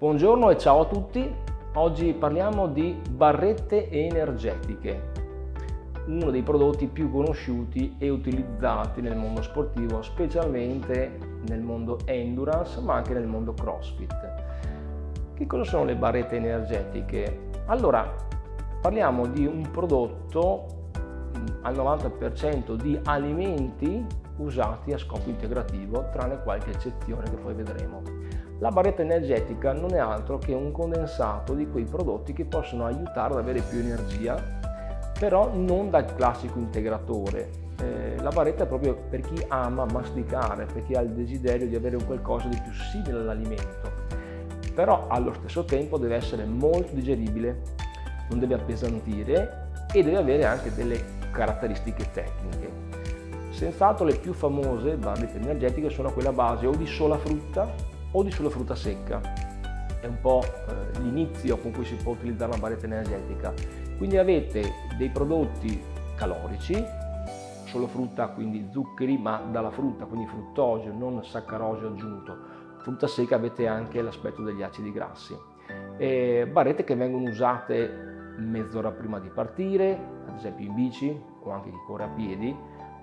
Buongiorno e ciao a tutti. Oggi parliamo di barrette energetiche, uno dei prodotti più conosciuti e utilizzati nel mondo sportivo, specialmente nel mondo endurance, ma anche nel mondo CrossFit. Che cosa sono le barrette energetiche? Allora, parliamo di un prodotto mm, al 90% di alimenti usati a scopo integrativo, tranne qualche eccezione che poi vedremo. La barretta energetica non è altro che un condensato di quei prodotti che possono aiutare ad avere più energia, però non dal classico integratore. Eh, la barretta è proprio per chi ama masticare, per chi ha il desiderio di avere un qualcosa di più simile all'alimento, però allo stesso tempo deve essere molto digeribile, non deve appesantire e deve avere anche delle caratteristiche tecniche. Senz'altro le più famose barrette energetiche sono quelle a base o di sola frutta o di sulla frutta secca. È un po' eh, l'inizio con cui si può utilizzare una barretta energetica. Quindi avete dei prodotti calorici, solo frutta, quindi zuccheri, ma dalla frutta, quindi fruttosio, non saccarosio aggiunto. Frutta secca avete anche l'aspetto degli acidi grassi. E barrette che vengono usate mezz'ora prima di partire, ad esempio in bici o anche chi corre a piedi,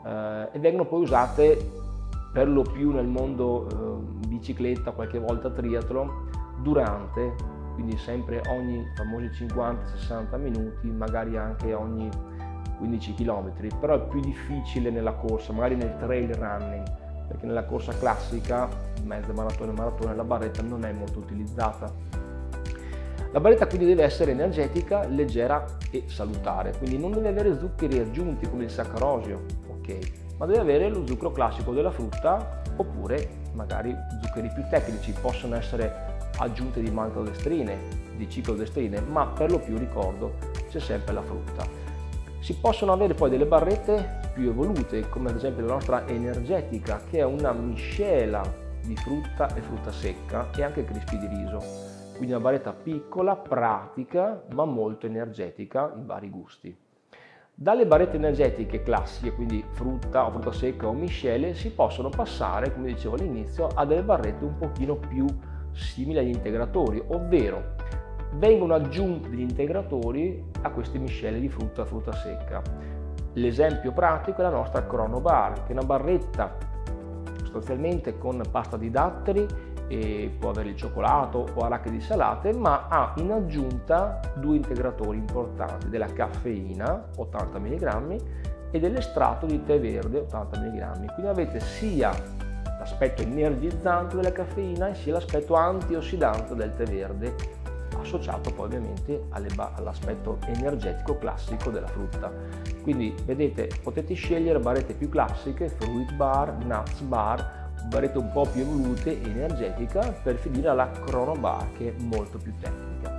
eh, e vengono poi usate per lo più nel mondo eh, bicicletta, qualche volta triathlon, durante, quindi sempre ogni famosi 50-60 minuti, magari anche ogni 15 km, però è più difficile nella corsa, magari nel trail running, perché nella corsa classica, mezza maratona e maratona, la barretta non è molto utilizzata. La barretta quindi deve essere energetica, leggera e salutare, quindi non deve avere zuccheri aggiunti come il saccarosio, ok? Ma deve avere lo zucchero classico della frutta oppure magari zuccheri più tecnici, possono essere aggiunte di maltodestrine, di ciclodestrine, ma per lo più ricordo c'è sempre la frutta. Si possono avere poi delle barrette più evolute, come ad esempio la nostra energetica, che è una miscela di frutta e frutta secca e anche crispi di riso. Quindi una barretta piccola, pratica, ma molto energetica in vari gusti. Dalle barrette energetiche classiche, quindi frutta o frutta secca o miscele, si possono passare, come dicevo all'inizio, a delle barrette un pochino più simili agli integratori, ovvero vengono aggiunti degli integratori a queste miscele di frutta e frutta secca. L'esempio pratico è la nostra Chrono Bar, che è una barretta sostanzialmente con pasta di datteri e può avere il cioccolato o arachidi salate, ma ha in aggiunta due integratori importanti, della caffeina 80 mg e dell'estratto di tè verde 80 mg. Quindi avete sia l'aspetto energizzante della caffeina sia l'aspetto antiossidante del tè verde, associato poi ovviamente all'aspetto energetico classico della frutta. Quindi vedete, potete scegliere barrette più classiche, fruit bar, nuts bar barrette un po' più evolute e energetica per finire alla Chrono Bar che è molto più tecnica.